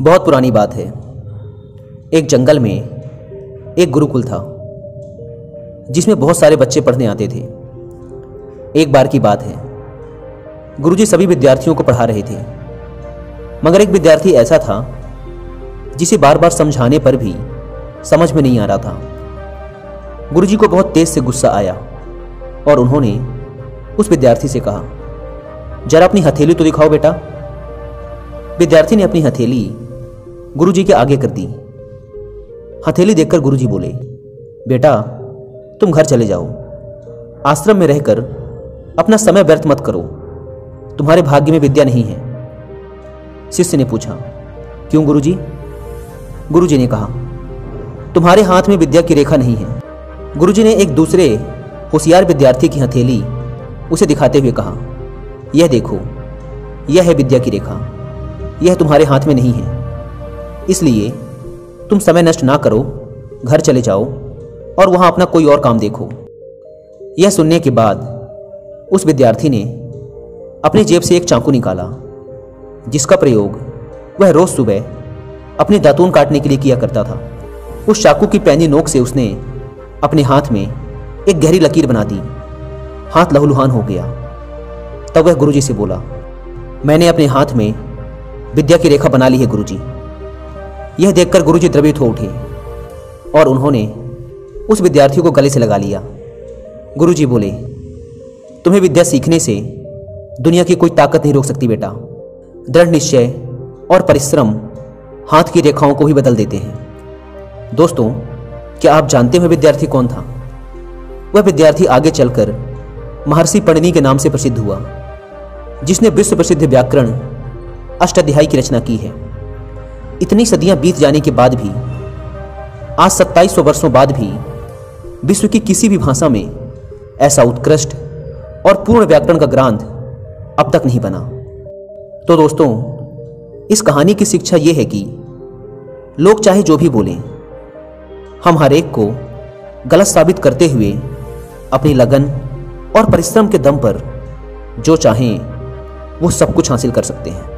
बहुत पुरानी बात है। एक जंगल में एक गुरुकुल था, जिसमें बहुत सारे बच्चे पढ़ने आते थे। एक बार की बात है, गुरुजी सभी विद्यार्थियों को पढ़ा रहे थे। मगर एक विद्यार्थी ऐसा था, जिसे बार बार समझाने पर भी समझ में नहीं आ रहा था। गुरुजी को बहुत तेज से गुस्सा आया और उन्होंने उस विद्यार्थी से कहा, जरा अपनी हथेली तो दिखाओ बेटा। विद्यार्थी ने अपनी हथेली गुरुजी के आगे कर दी। हथेली देखकर गुरुजी बोले, बेटा, तुम घर चले जाओ। आश्रम में रहकर अपना समय व्यर्थ मत करो। तुम्हारे भाग्य में विद्या नहीं है। शिष्य ने पूछा, क्यों गुरुजी? गुरुजी ने कहा, तुम्हारे हाथ में विद्या की रेखा नहीं है। गुरुजी ने एक दूसरे होशियार विद्यार्थी की हथेली उसे दिखाते हुए कहा, यह देखो, यह है विद्या की रेखा। यह तुम्हारे हाथ में नहीं है। इसलिए तुम समय नष्ट ना करो, घर चले जाओ और वहाँ अपना कोई और काम देखो। यह सुनने के बाद उस विद्यार्थी ने अपनी जेब से एक चाकू निकाला, जिसका प्रयोग वह रोज सुबह अपने दातून काटने के लिए किया करता था। उस चाकू की पैनी नोक से उसने अपने हाथ में एक गहरी लकीर बना दी। हाथ लहूलुहान हो गया। तब वह गुरुजी से बोला, मैंने अपने हाथ में विद्या की रेखा बना ली है गुरुजी। यह देखकर गुरुजी द्रवित हो उठे और उन्होंने उस विद्यार्थी को गले से लगा लिया। गुरुजी बोले, तुम्हें विद्या सीखने से दुनिया की कोई ताकत नहीं रोक सकती बेटा। दृढ़ निश्चय और परिश्रम हाथ की रेखाओं को ही बदल देते हैं। दोस्तों, क्या आप जानते हैं विद्यार्थी कौन था? वह विद्यार्थी आगे चलकर महर्षि पणनी के नाम से प्रसिद्ध हुआ, जिसने विश्व प्रसिद्ध व्याकरण अष्टाध्यायी की रचना की है। इतनी सदियाँ बीत जाने के बाद भी, आज सत्ताईस वर्षों बाद भी, विश्व की किसी भी भाषा में ऐसा उत्कृष्ट और पूर्ण व्याकरण का ग्रंथ अब तक नहीं बना। तो दोस्तों, इस कहानी की शिक्षा यह है कि लोग चाहे जो भी बोलें, हम हर एक को गलत साबित करते हुए अपनी लगन और परिश्रम के दम पर जो चाहें, वो सब कुछ हासिल कर सकते हैं।